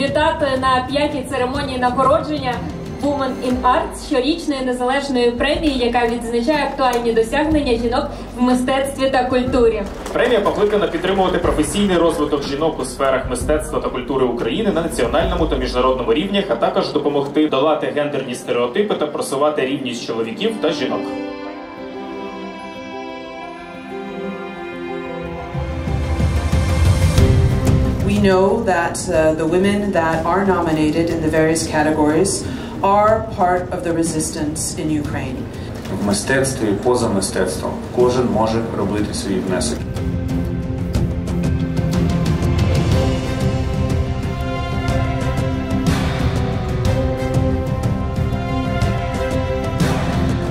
вітати на п'ятій церемонії нагородження Women in Arts щорічної незалежної премії, яка відзначає актуальні досягнення жінок в мистецтві та культурі. Премія покликана підтримувати професійний розвиток жінок у сферах мистецтва та культури України на національному та міжнародному рівнях, а також допомогти долати гендерні стереотипи та просувати рівність чоловіків та жінок. know that uh, the women that are nominated in the various categories are part of the resistance in Ukraine. В мистецтві і поза мистецтвом кожен може робити свій внесок.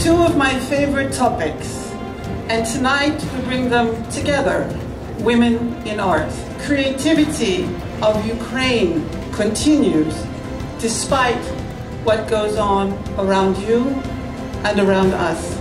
two of my favorite topics, and tonight we bring them together women in art. Creativity of Ukraine continues despite what goes on around you and around us.